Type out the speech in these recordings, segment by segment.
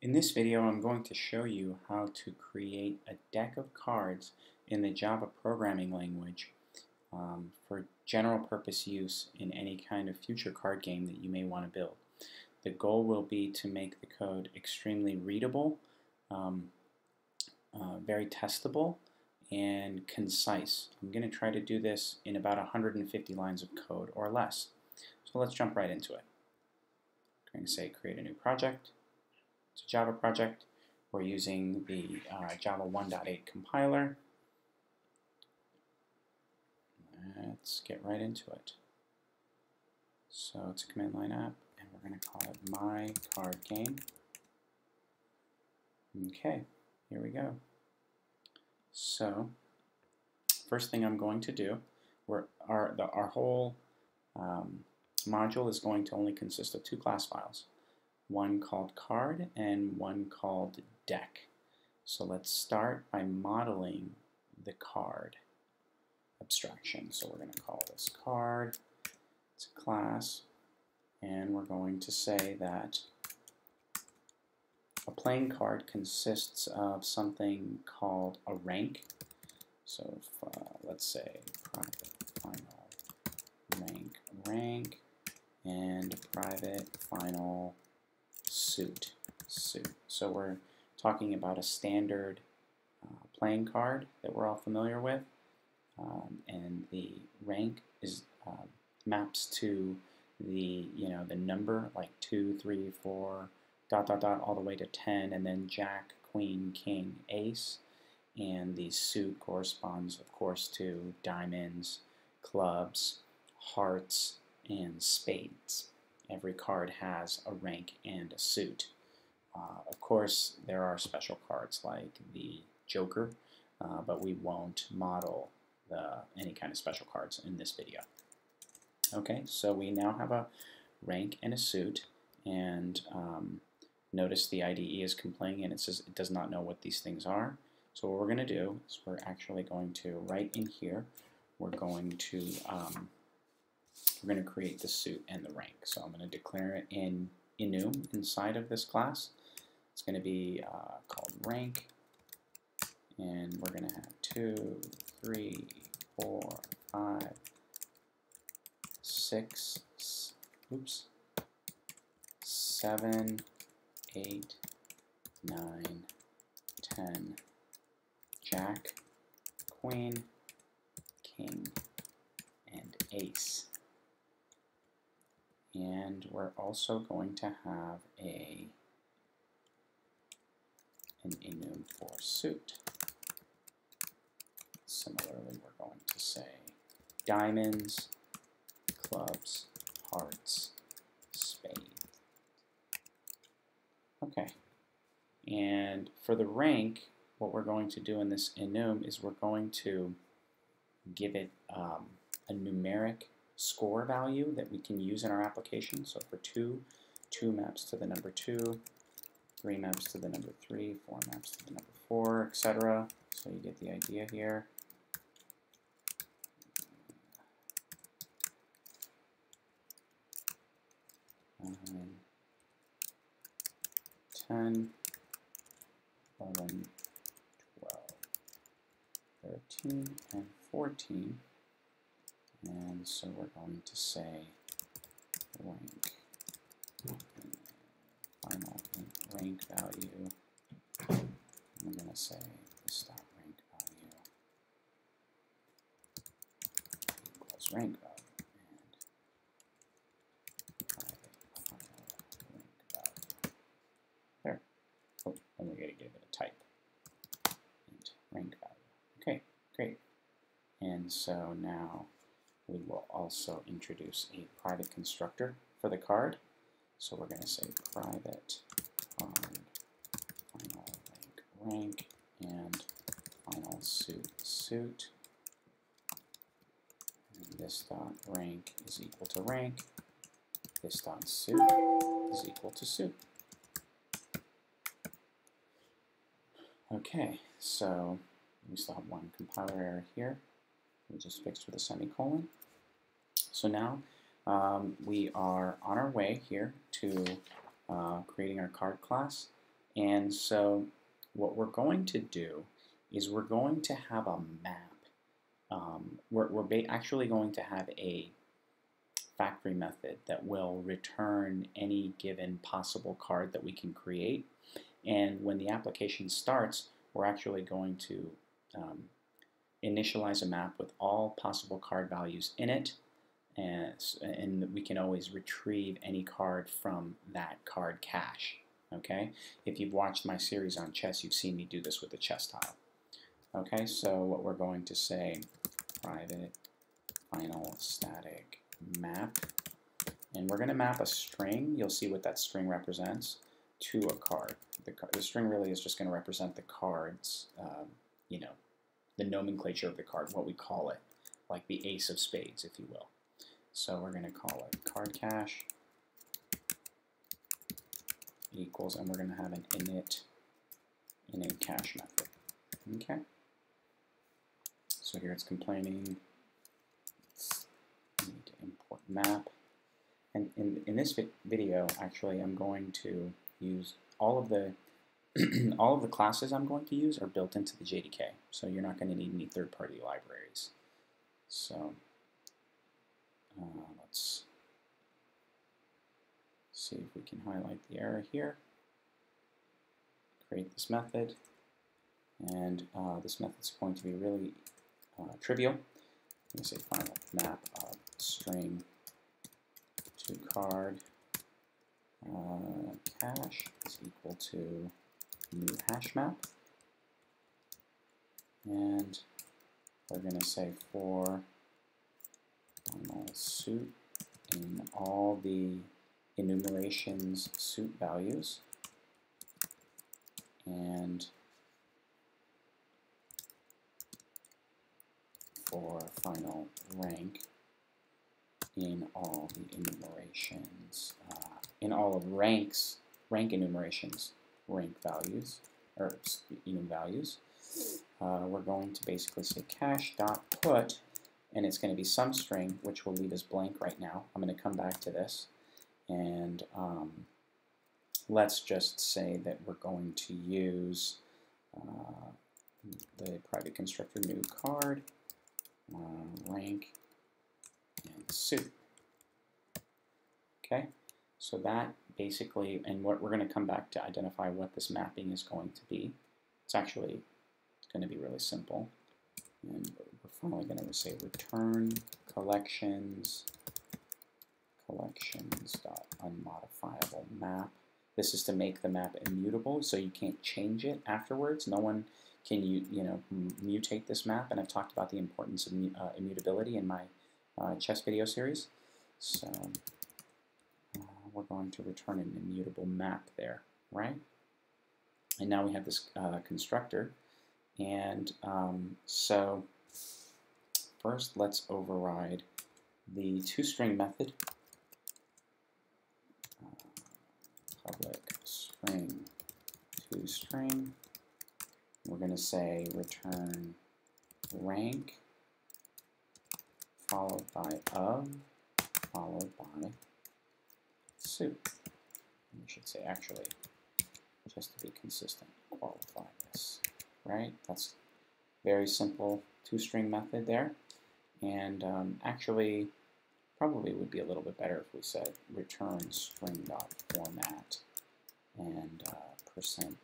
In this video I'm going to show you how to create a deck of cards in the Java programming language um, for general purpose use in any kind of future card game that you may want to build. The goal will be to make the code extremely readable, um, uh, very testable, and concise. I'm going to try to do this in about 150 lines of code or less. So let's jump right into it. I'm going to say create a new project. Java project. We're using the uh, Java 1.8 compiler. Let's get right into it. So it's a command line app, and we're going to call it my card game. Okay, here we go. So first thing I'm going to do, we're, our, the, our whole um, module is going to only consist of two class files, one called card and one called deck. So let's start by modeling the card abstraction. So we're going to call this card, it's a class, and we're going to say that a playing card consists of something called a rank. So if, uh, let's say private final rank rank and private final suit suit. So we're talking about a standard uh, playing card that we're all familiar with, um, and the rank is uh, maps to the you know the number like two, three, four, dot dot dot all the way to ten, and then Jack, Queen, King, Ace, and the suit corresponds, of course, to diamonds, clubs, hearts, and spades. Every card has a rank and a suit. Uh, of course, there are special cards like the Joker, uh, but we won't model the, any kind of special cards in this video. Okay, so we now have a rank and a suit, and um, notice the IDE is complaining and it says it does not know what these things are. So what we're going to do is we're actually going to, right in here, we're going to um, we're going to create the suit and the rank. So I'm going to declare it in enum inside of this class. It's going to be uh, called rank, and we're going to have two, three, four, five, six, oops, seven, eight, nine, ten, jack, queen, king, and ace and we're also going to have a an enum for suit. Similarly, we're going to say diamonds, clubs, hearts, spade. Okay. And for the rank, what we're going to do in this enum is we're going to give it um, a numeric score value that we can use in our application. So for 2, 2 maps to the number 2, 3 maps to the number 3, 4 maps to the number 4, etc. So you get the idea here. Nine, 10, 11, 12, 13, and 14 and so we're going to say rank final rank value. We're going to say this dot rank value equals rank value and. There. Oh, and we're going to give it a type. Rank value. Okay, great. And so now we will also introduce a private constructor for the card. So we're going to say private card final rank rank and final suit suit. And this dot rank is equal to rank. This dot suit is equal to suit. Okay, so we still have one compiler error here. We just fixed with a semicolon. So now um, we are on our way here to uh, creating our card class And so what we're going to do is we're going to have a map. Um, we're we're actually going to have a factory method that will return any given possible card that we can create. And when the application starts, we're actually going to um, initialize a map with all possible card values in it. And, and we can always retrieve any card from that card cache. Okay, if you've watched my series on chess, you've seen me do this with the chess tile. Okay, so what we're going to say, private final static map, and we're going to map a string. You'll see what that string represents to a card. The, the string really is just going to represent the cards, um, you know, the nomenclature of the card, what we call it, like the ace of spades, if you will. So we're going to call it card cache equals, and we're going to have an init init cache method. Okay. So here it's complaining. Need to import map. And in, in this vi video, actually, I'm going to use all of the all of the classes I'm going to use are built into the JDK, so you're not going to need any third-party libraries. So uh, let's see if we can highlight the error here. Create this method, and uh, this method is going to be really uh, trivial. I'm going to say final map of string to card uh, cache is equal to new hash map. And we're going to say for final suit in all the enumerations suit values and for final rank in all the enumerations, uh, in all of ranks, rank enumerations, rank values, or enum values. Uh, we're going to basically say cache dot put, and it's going to be some string, which will leave us blank right now. I'm going to come back to this. And um, let's just say that we're going to use uh, the private constructor new card, uh, rank, and suit. Okay, so that basically, and what we're going to come back to identify what this mapping is going to be. It's actually going to be really simple. And we're finally going to say return collections collections dot unmodifiable map. This is to make the map immutable, so you can't change it afterwards. No one can you you know mutate this map, and I've talked about the importance of uh, immutability in my uh, chess video series. So we're going to return an immutable map there, right? And now we have this uh, constructor, and um, so first let's override the toString method public string toString. We're going to say return rank followed by of followed by suit. We should say actually, just to be consistent, qualify this, right? That's very simple toString method there. And um, actually, Probably would be a little bit better if we said return string dot format and uh, percent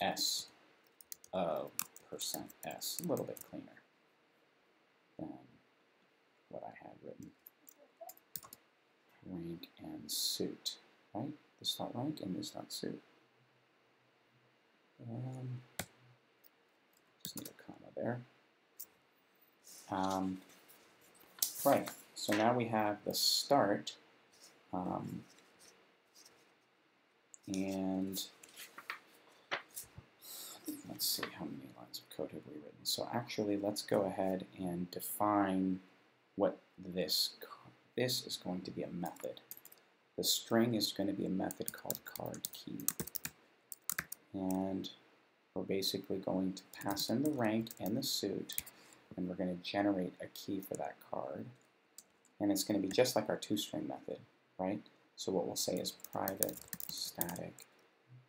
s of percent s. A little bit cleaner than what I had written. Rank and suit, right? This dot rank and this dot suit. Um, just need a comma there. Um, right. So now we have the start, um, and let's see how many lines of code have we written. So actually, let's go ahead and define what this this is going to be a method. The string is going to be a method called card key, and we're basically going to pass in the rank and the suit, and we're going to generate a key for that card and it's going to be just like our toString method, right? So what we'll say is private static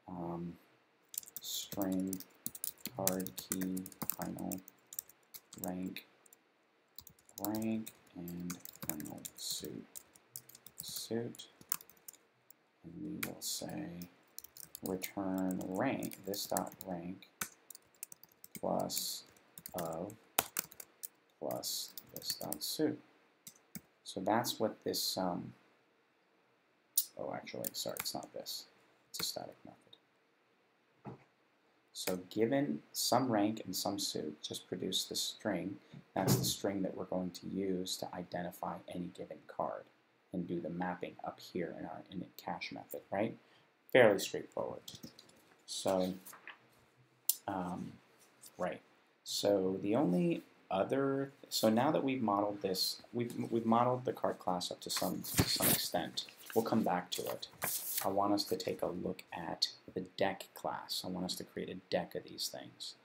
um, string card key final rank rank and final suit. Suit. And we will say return rank this dot rank plus of plus this dot suit. So that's what this um, oh actually sorry it's not this. It's a static method so given some rank and some suit, just produce the string. That's the string that we're going to use to identify any given card and do the mapping up here in our init cache method, right? Fairly straightforward. So, um, right. So the only other, so now that we've modeled this, we've, we've modeled the card class up to some, to some extent. We'll come back to it. I want us to take a look at the deck class. I want us to create a deck of these things.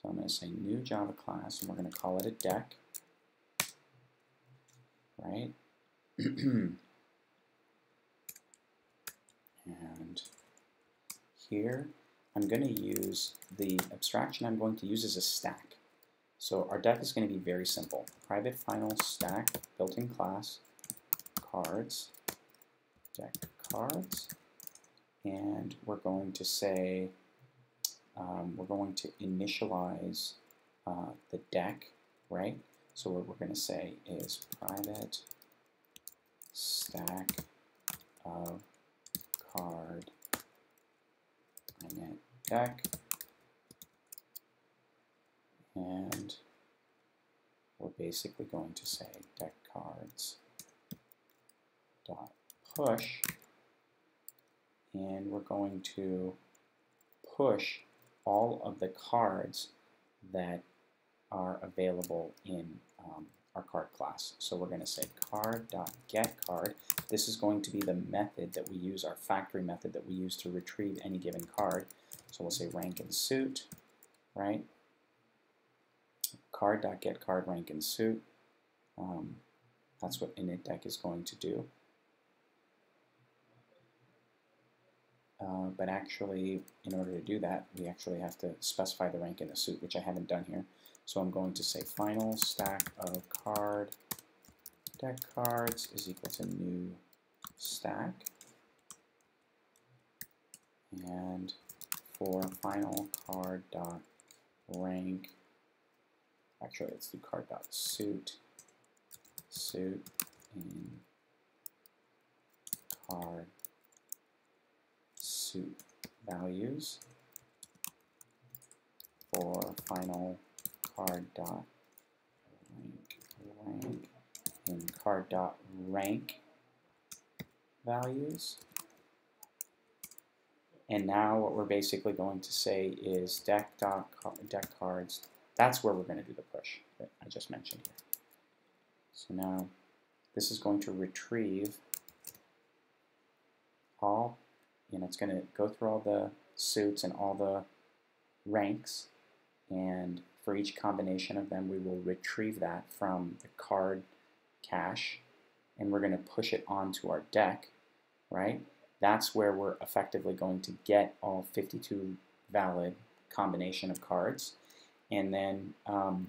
So I'm going to say new Java class, and we're going to call it a deck. Right? and here, I'm going to use the abstraction I'm going to use as a stack. So our deck is going to be very simple. Private final stack, built-in class, cards, deck cards, and we're going to say, um, we're going to initialize uh, the deck, right? So what we're going to say is private stack of card init deck and we're basically going to say deck cards dot push and we're going to push all of the cards that are available in um, our card class. So we're going to say card.getCard. This is going to be the method that we use, our factory method that we use to retrieve any given card. So we'll say rank and suit, right? Card.getCard rank and suit. Um, that's what init deck is going to do. Uh, but actually, in order to do that, we actually have to specify the rank in the suit, which I haven't done here. So I'm going to say final stack of card deck cards is equal to new stack. And for final card dot rank, actually let's do card dot suit, suit in card values for final card dot rank rank and card dot rank values. And now what we're basically going to say is deck dot deck cards. That's where we're going to do the push that I just mentioned here. So now this is going to retrieve all know, it's going to go through all the suits and all the ranks, and for each combination of them, we will retrieve that from the card cache, and we're going to push it onto our deck, right? That's where we're effectively going to get all 52 valid combination of cards, and then um,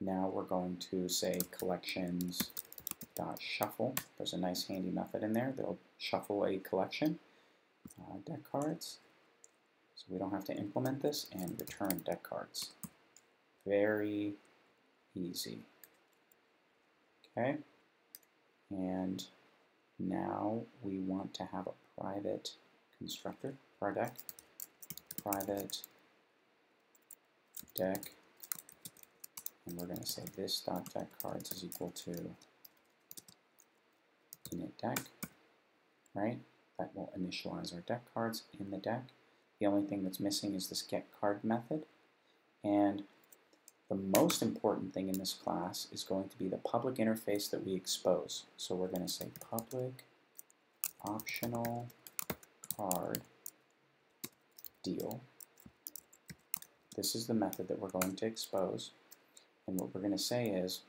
now we're going to say collections dot shuffle. There's a nice handy method in there that'll shuffle a collection uh, deck cards. So we don't have to implement this and return deck cards. Very easy. Okay, and now we want to have a private constructor for our deck. Private deck, and we're going to say this dot deck cards is equal to init deck, right? That will initialize our deck cards in the deck. The only thing that's missing is this get card method. And the most important thing in this class is going to be the public interface that we expose. So we're going to say public optional card deal. This is the method that we're going to expose. And what we're going to say is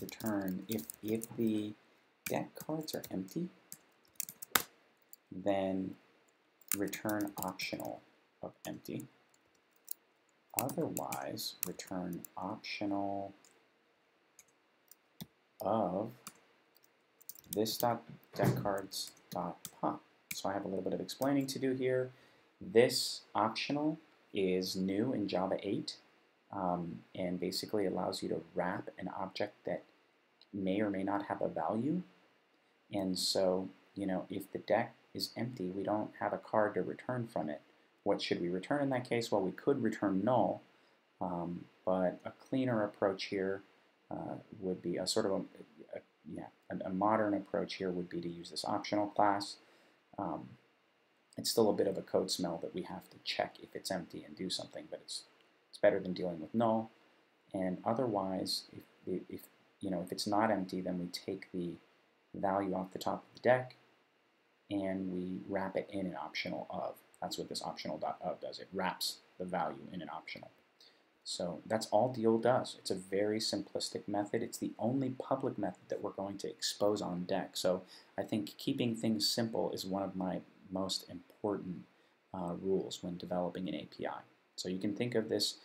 return if, if the deck cards are empty, then return optional of empty. Otherwise, return optional of this dot deck cards dot pop. So I have a little bit of explaining to do here. This optional is new in Java 8 um, and basically allows you to wrap an object that may or may not have a value. And so, you know, if the deck is empty, we don't have a card to return from it. What should we return in that case? Well, we could return null, um, but a cleaner approach here uh, would be a sort of a, a yeah, a, a, modern approach here would be to use this optional class. Um, it's still a bit of a code smell that we have to check if it's empty and do something, but it's it's better than dealing with null. And otherwise, if, if you know if it's not empty, then we take the value off the top of the deck and we wrap it in an optional of. That's what this optional of does. It wraps the value in an optional. So that's all deal does. It's a very simplistic method. It's the only public method that we're going to expose on deck. So I think keeping things simple is one of my most important uh, rules when developing an API. So you can think of this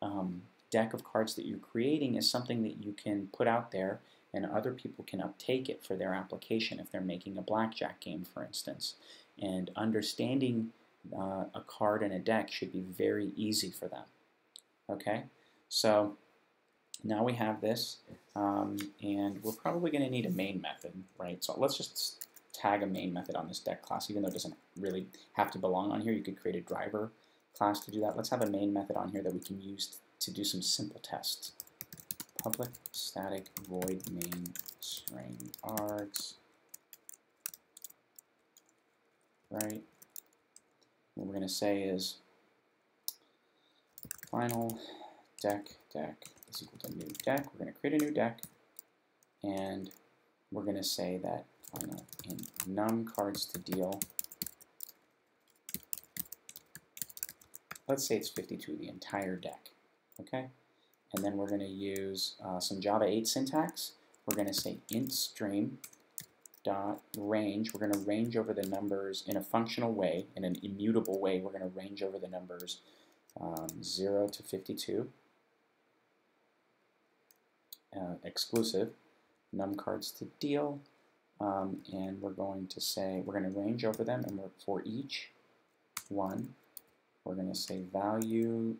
um, deck of cards that you're creating as something that you can put out there and other people can uptake it for their application if they're making a blackjack game, for instance. And understanding uh, a card and a deck should be very easy for them. Okay, so now we have this, um, and we're probably going to need a main method, right? So let's just tag a main method on this deck class, even though it doesn't really have to belong on here. You could create a driver class to do that. Let's have a main method on here that we can use to do some simple tests. Public static void main string args, right? What we're going to say is final deck deck is equal to new deck. We're going to create a new deck, and we're going to say that final in num cards to deal. Let's say it's 52, the entire deck. Okay, and then we're going to use uh, some Java 8 syntax. We're going to say int stream dot range. We're going to range over the numbers in a functional way, in an immutable way. We're going to range over the numbers um, 0 to 52, uh, exclusive, num cards to deal, um, and we're going to say, we're going to range over them, and for each one, we're going to say value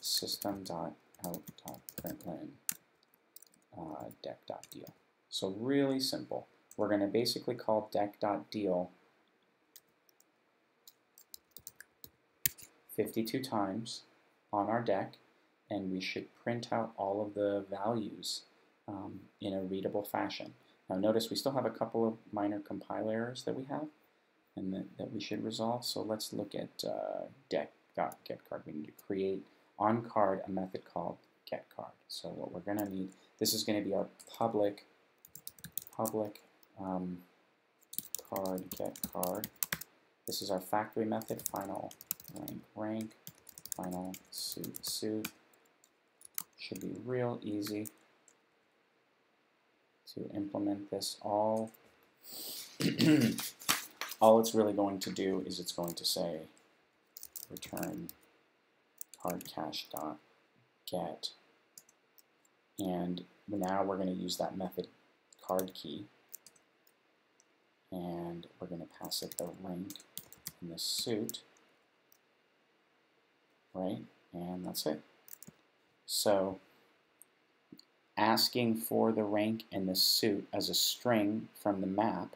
system dot dot uh, deck dot deal. So really simple. We're going to basically call deck dot deal 52 times on our deck and we should print out all of the values um, in a readable fashion. Now notice we still have a couple of minor compile errors that we have and that, that we should resolve. So let's look at uh, deck.getCard. We need to create on card a method called get card. So what we're going to need, this is going to be our public public um, card getCard. This is our factory method, final rank rank, final suit suit. Should be real easy to implement this all. all it's really going to do is it's going to say return card cache dot get and now we're going to use that method card key and we're going to pass it the rank in the suit right? And that's it. So asking for the rank and the suit as a string from the map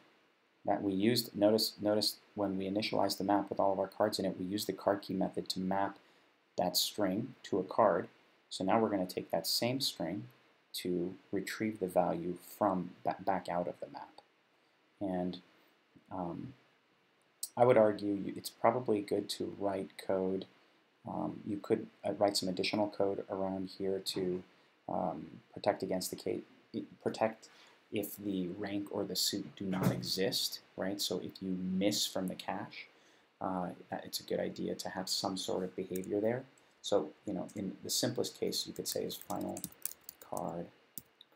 that we used, notice, notice when we initialized the map with all of our cards in it, we used the card key method to map that string to a card. So now we're going to take that same string to retrieve the value from back out of the map. And um, I would argue it's probably good to write code um, you could uh, write some additional code around here to um, protect against the case, protect if the rank or the suit do not exist, right? So if you miss from the cache, uh, it's a good idea to have some sort of behavior there. So, you know, in the simplest case, you could say is final card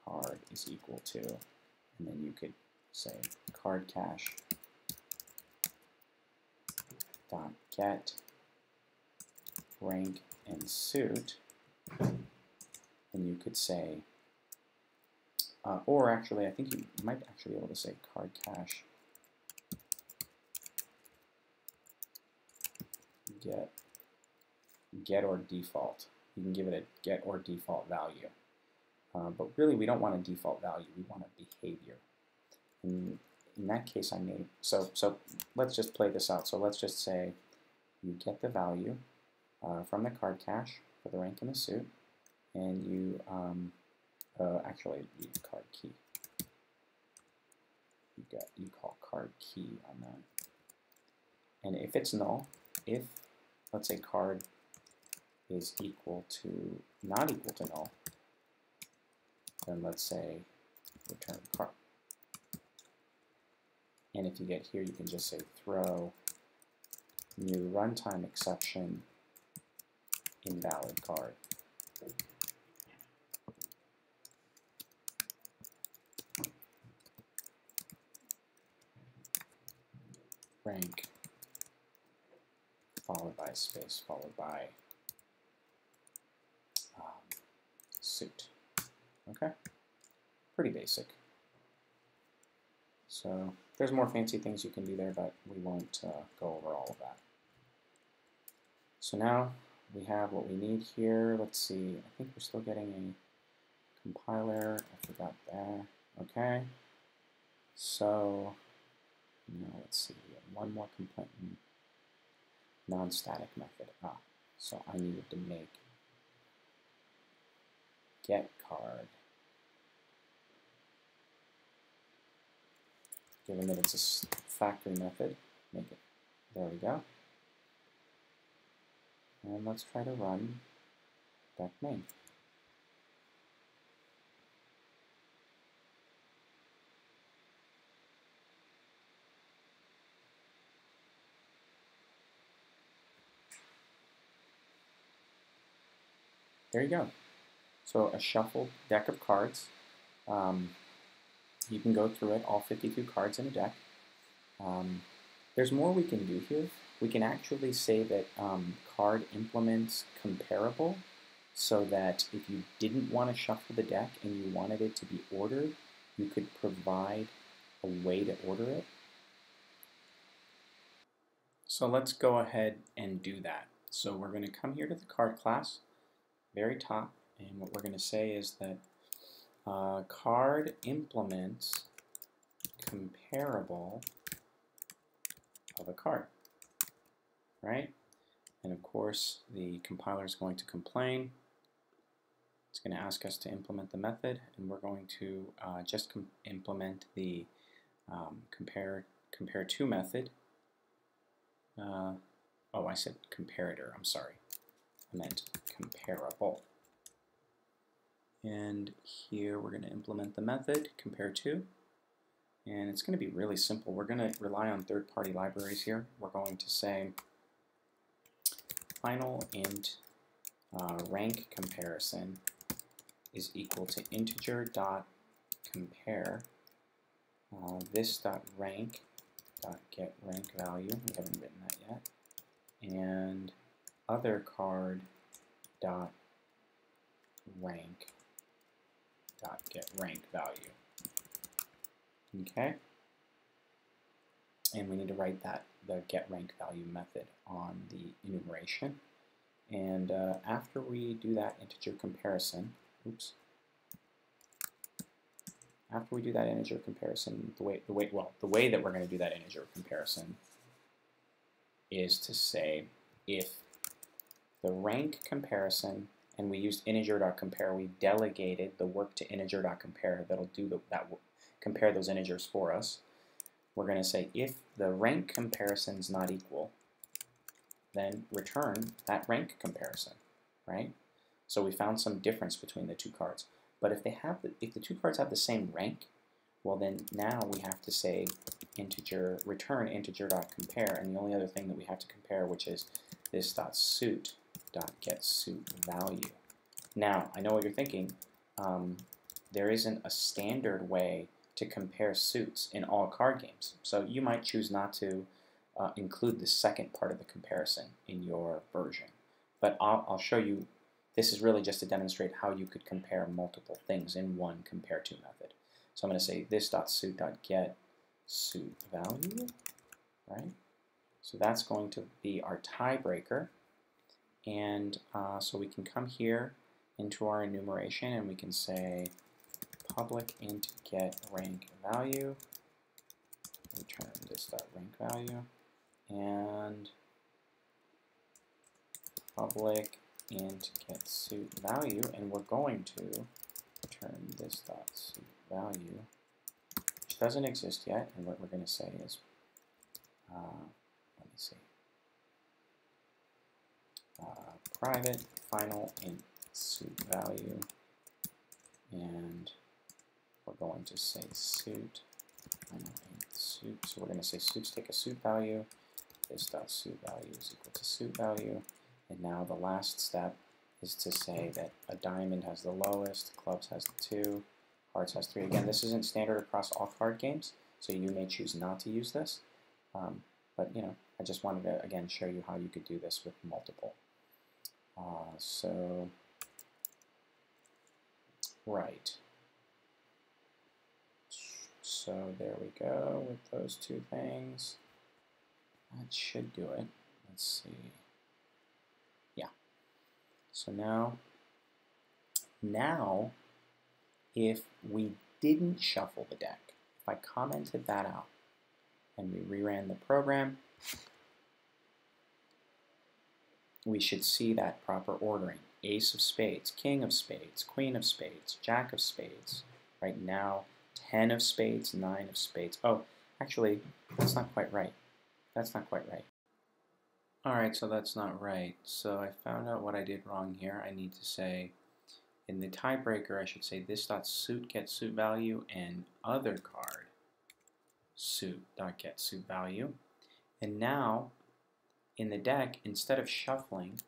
card is equal to, and then you could say card cache dot get rank and suit, and you could say, uh, or actually, I think you, might actually be able to say card cache get get or default. You can give it a get or default value. Uh, but really, we don't want a default value. We want a behavior. In, in that case, I made, so, so let's just play this out. So let's just say you get the value uh, from the card cache for the rank in the suit, and you, um, uh, actually, you card key. You, get, you call card key on that. And if it's null, if, let's say card is equal to, not equal to null, then let's say return card. And if you get here, you can just say throw new runtime exception invalid card. Rank followed by space followed by um, suit. Okay, pretty basic. So there's more fancy things you can do there, but we won't uh, go over all of that. So now we have what we need here. Let's see, I think we're still getting a compiler. I forgot that. Okay, so now let's see, one more non-static method. Ah, so I needed to make get card. Given that it's a factory method, make it, there we go. And let's try to run that main. There you go. So a shuffled deck of cards. Um, you can go through it, all 52 cards in a deck. Um, there's more we can do here. We can actually say that um, card implements comparable so that if you didn't want to shuffle the deck and you wanted it to be ordered, you could provide a way to order it. So let's go ahead and do that. So we're going to come here to the card class, very top, and what we're going to say is that uh, card implements comparable of a card, right? And of course, the compiler is going to complain. It's going to ask us to implement the method, and we're going to uh, just implement the um, compare compare to method. Uh, oh, I said comparator. I'm sorry. Comparable. And here we're going to implement the method compare to. And it's going to be really simple. We're going to rely on third-party libraries here. We're going to say final int uh, rank comparison is equal to integer dot compare uh, this dot rank dot get rank value. We haven't written that yet. And other card dot rank dot get rank value. Okay? And we need to write that the get rank value method on the enumeration. And uh, after we do that integer comparison, oops, after we do that integer comparison, the way, the way, well, the way that we're going to do that integer comparison is to say if the rank comparison and we used integer.compare, we delegated the work to integer.compare that'll do the, that compare those integers for us. We're going to say if the rank comparison is not equal, then return that rank comparison, right? So we found some difference between the two cards. But if they have the, if the two cards have the same rank, well then now we have to say integer return integer.compare, and the only other thing that we have to compare, which is this dot suit dot get suit value. Now, I know what you're thinking. Um, there isn't a standard way to compare suits in all card games. So you might choose not to uh, include the second part of the comparison in your version. But I'll, I'll show you, this is really just to demonstrate how you could compare multiple things in one compare to method. So I'm going to say this.suit.get suit value, right? So that's going to be our tiebreaker. And uh, so we can come here into our enumeration and we can say public int get rank value, return this dot rank value, and public int get suit value, and we're going to return this dot suit value, which doesn't exist yet, and what we're going to say is, uh, let me see, uh, private final int suit value, and we're going to say suit final suit. So we're going to say suits take a suit value. This dot suit value is equal to suit value. And now the last step is to say that a diamond has the lowest, clubs has two, hearts has three. Again, this isn't standard across all card games, so you may choose not to use this. Um, but you know, I just wanted to again show you how you could do this with multiple. Uh, so, right. So there we go with those two things. That should do it. Let's see. Yeah. So now, now, if we didn't shuffle the deck, if I commented that out and we reran the program, we should see that proper ordering. Ace of spades, king of spades, queen of spades, jack of spades. Right now, 10 of spades, 9 of spades. Oh, actually, that's not quite right. That's not quite right. Alright, so that's not right. So I found out what I did wrong here. I need to say, in the tiebreaker, I should say this dot suit get suit value and other card suit dot get suit value. And now, in the deck, instead of shuffling,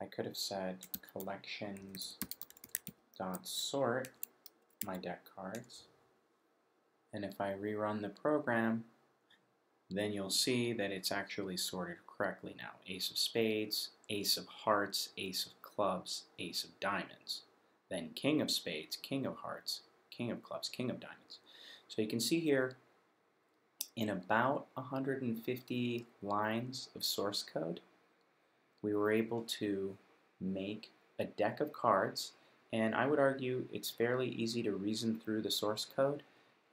I could have said collections dot sort my deck cards. And if I rerun the program, then you'll see that it's actually sorted correctly now. Ace of spades, ace of hearts, ace of clubs, ace of diamonds. Then king of spades, king of hearts, king of clubs, king of diamonds. So you can see here in about 150 lines of source code, we were able to make a deck of cards, and I would argue it's fairly easy to reason through the source code,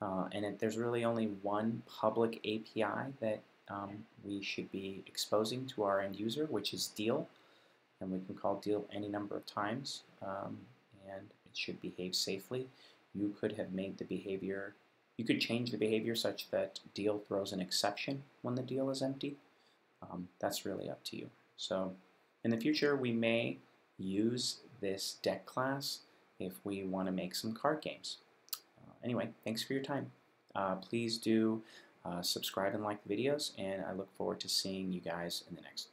uh, and it, there's really only one public API that um, we should be exposing to our end user, which is deal, and we can call deal any number of times, um, and it should behave safely. You could have made the behavior you could change the behavior such that deal throws an exception when the deal is empty. Um, that's really up to you. So in the future, we may use this deck class if we want to make some card games. Uh, anyway, thanks for your time. Uh, please do uh, subscribe and like the videos, and I look forward to seeing you guys in the next